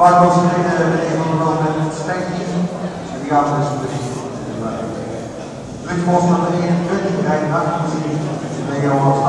Waar was het een van de wel met stijging? En die gaan dus precies. Naar de 21, rijden 8 en Johan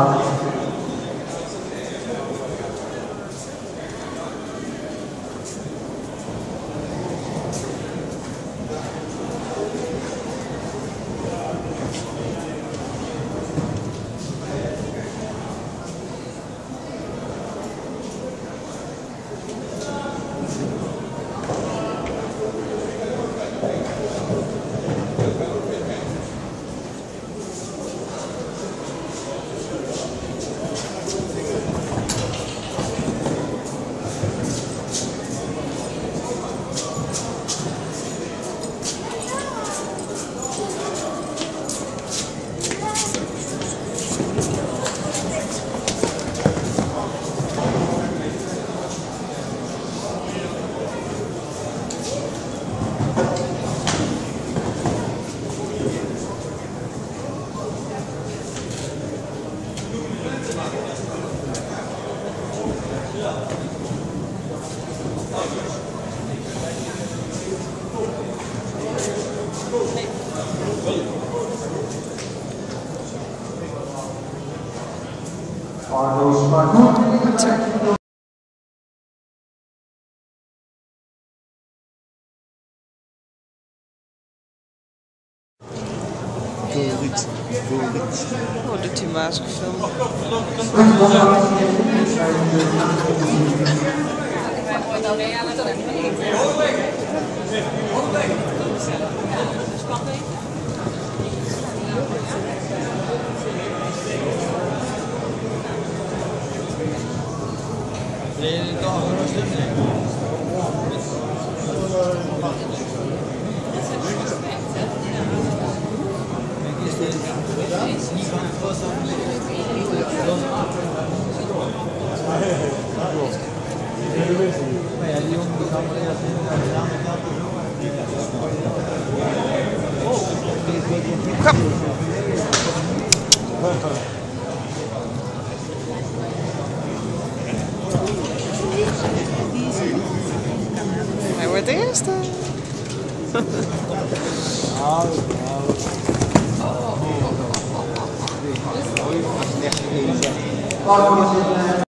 Arnold Schmack. Er. Arno's maar Dorit. Dorit. Oh, doet hij maskefilm. Hij wordt de eerste. Waar was het?